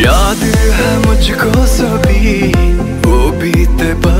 याद है मुझको सभी वो बीते पर